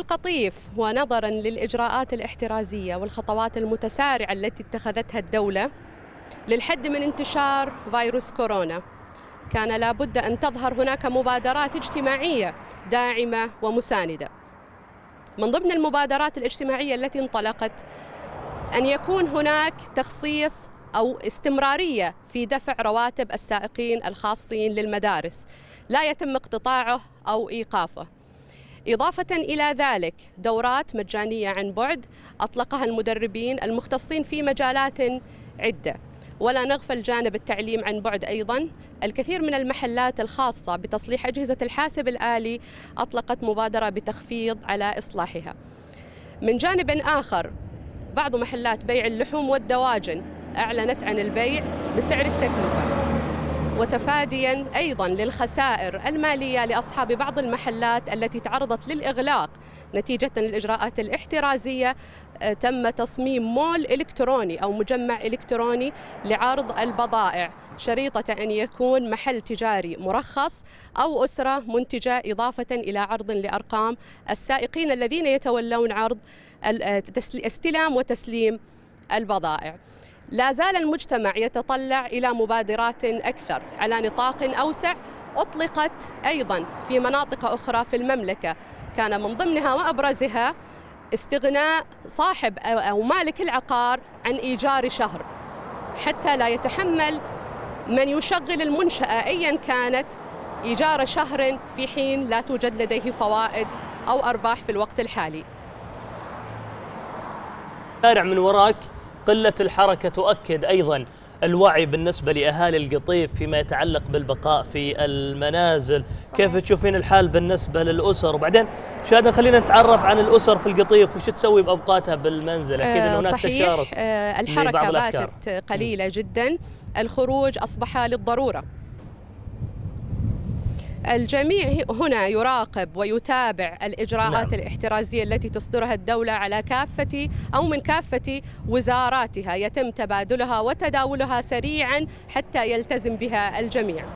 القطيف ونظرا للإجراءات الاحترازية والخطوات المتسارعة التي اتخذتها الدولة للحد من انتشار فيروس كورونا. كان لابد أن تظهر هناك مبادرات اجتماعية داعمة ومساندة. من ضمن المبادرات الاجتماعية التي انطلقت أن يكون هناك تخصيص أو استمرارية في دفع رواتب السائقين الخاصين للمدارس لا يتم اقتطاعه أو إيقافه. إضافة إلى ذلك دورات مجانية عن بعد أطلقها المدربين المختصين في مجالات عدة. ولا نغفل جانب التعليم عن بعد أيضا. الكثير من المحلات الخاصة بتصليح أجهزة الحاسب الآلي أطلقت مبادرة بتخفيض على إصلاحها. من جانب آخر بعض محلات بيع اللحوم والدواجن أعلنت عن البيع بسعر التكلفة. وتفاديا أيضا للخسائر المالية لأصحاب بعض المحلات التي تعرضت للإغلاق. نتيجة الاجراءات الاحترازية آه، تم تصميم مول إلكتروني أو مجمع إلكتروني لعرض البضائع شريطة أن يكون محل تجاري مرخص أو أسرة منتجة إضافة إلى عرض لأرقام السائقين الذين يتولون عرض آه، استلام وتسليم البضائع. لا زال المجتمع يتطلع إلى مبادرات أكثر على نطاق أوسع أطلقت أيضا في مناطق أخرى في المملكة كان من ضمنها وأبرزها استغناء صاحب أو مالك العقار عن إيجار شهر حتى لا يتحمل من يشغل المنشأة ايا كانت إيجار شهر في حين لا توجد لديه فوائد أو أرباح في الوقت الحالي. شارع من وراك قلة الحركة تؤكد أيضا الوعي بالنسبة لأهالي القطيف فيما يتعلق بالبقاء في المنازل. صحيح. كيف تشوفين الحال بالنسبة للأسر؟ وبعدين شاهدنا خلينا نتعرف عن الأسر في القطيف وش تسوي بأوقاتها بالمنزل؟ أكيد أن هناك صحيح. تشارك آه الحركة باتت قليلة جدا. الخروج أصبح للضرورة. الجميع هنا يراقب ويتابع الإجراءات نعم. الاحترازية التي تصدرها الدولة على كافة أو من كافة وزاراتها يتم تبادلها وتداولها سريعا حتى يلتزم بها الجميع